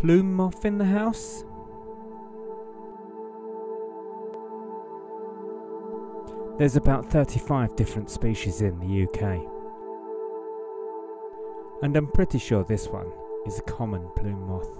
plume moth in the house? There's about 35 different species in the UK. And I'm pretty sure this one is a common plume moth.